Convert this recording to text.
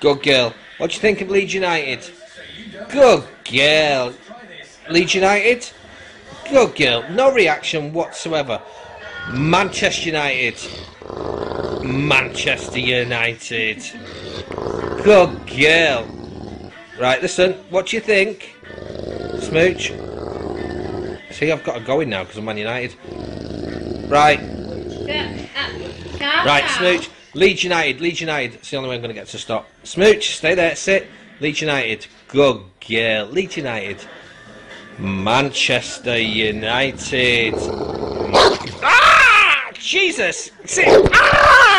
Good girl. What do you think of Leeds United? Good girl. Leeds United? Good girl. No reaction whatsoever. Manchester United. Manchester United. Good girl. Right, listen. What do you think? Smooch. See, I've got to go in now because I'm Man United. Right. Right, Smooch. Leeds United, Leeds United. It's the only way I'm going to get to stop. Smooch, stay there, sit. Leeds United. Good girl. Leeds United. Manchester United. Ah! Jesus! Sit. Ah!